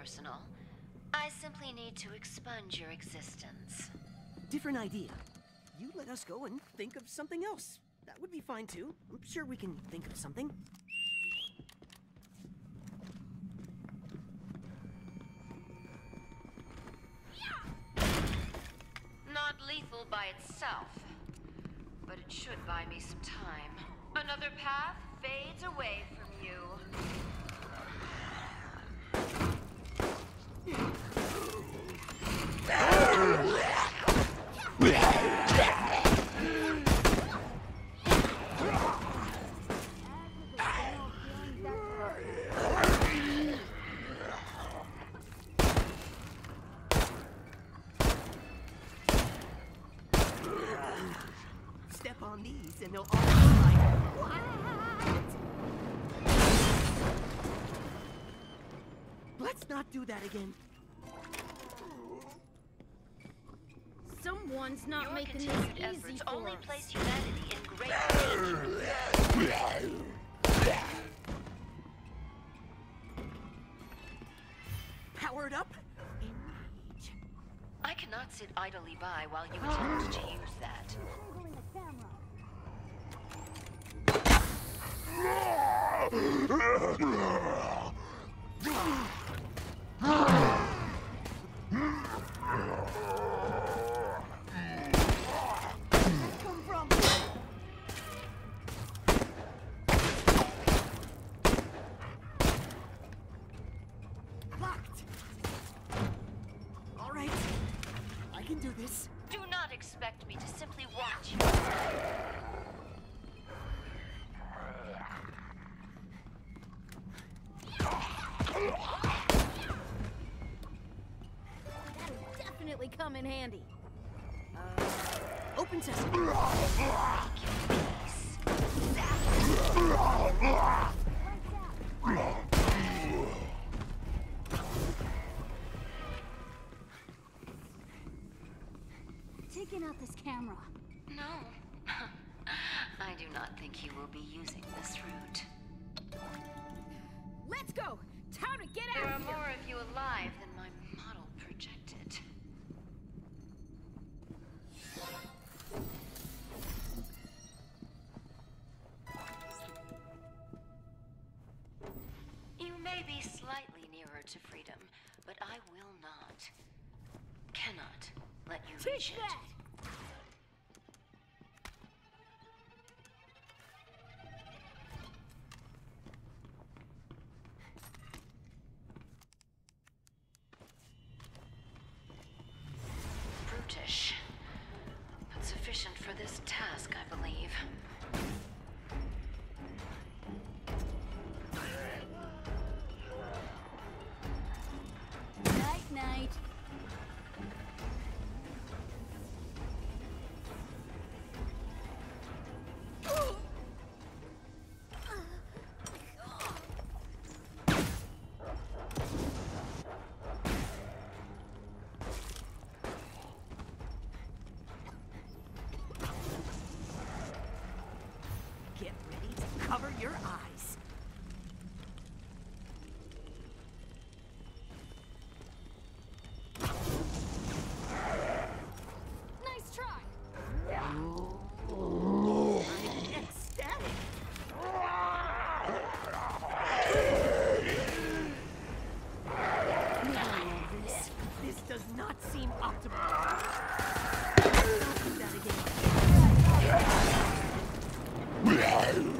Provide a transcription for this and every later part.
personal. I simply need to expunge your existence. Different idea. You let us go and think of something else. That would be fine too. I'm sure we can think of something. Not lethal by itself, but it should buy me some time. Another path fades away from you. On and they'll all be like, what? Let's not do that again. Someone's not Your making this continued easy efforts for only us. place humanity in great danger. Powered up. Engage. I cannot sit idly by while you attempt to use that. Definitely come in handy. Uh, open sesame. Taking out this camera. No. I do not think you will be using this route. Let's go! Time to get There out are of here! more of you alive than my model You may be slightly nearer to freedom, but I will not, cannot let you reach it. Your eyes. Nice try. Ecstatic. This, this does not seem optimal. Do that again.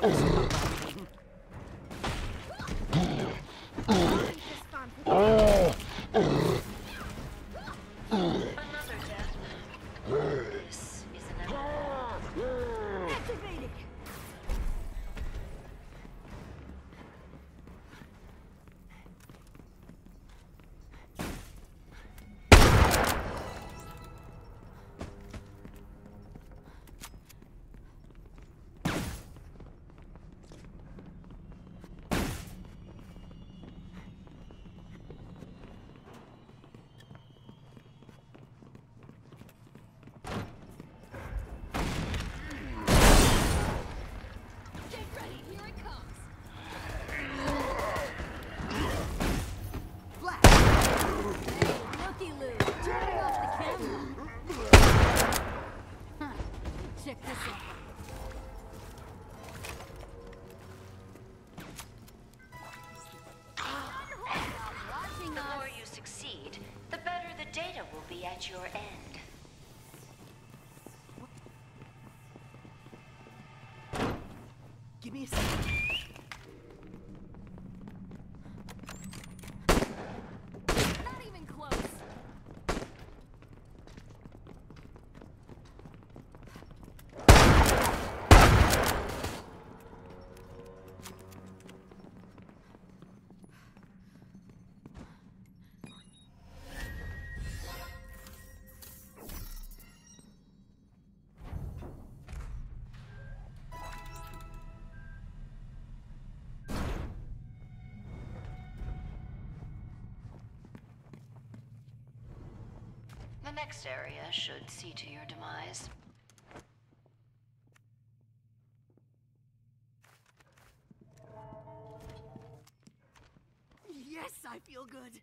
kills. Give me a second. next area should see to your demise. Yes, I feel good.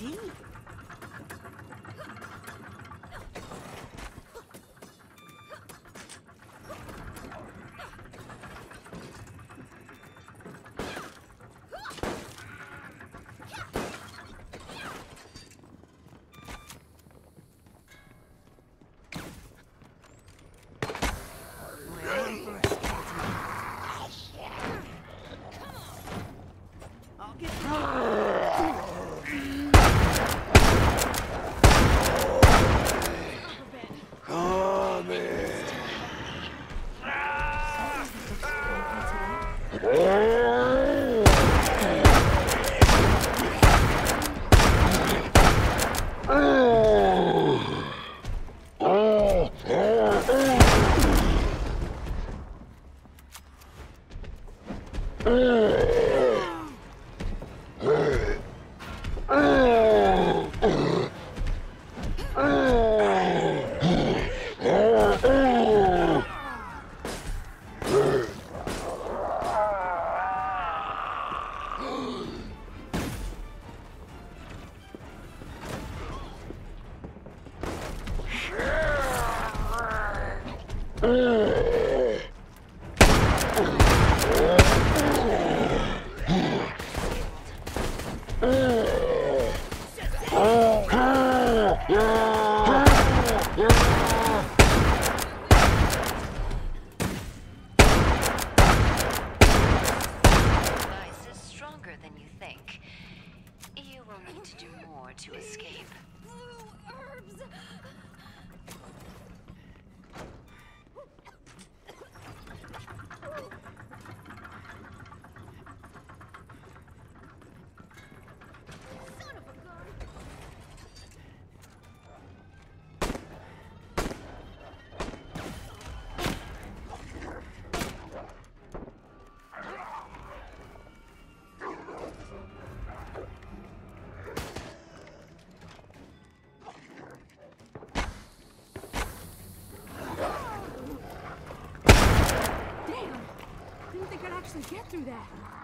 День? Oh. Actually get through that.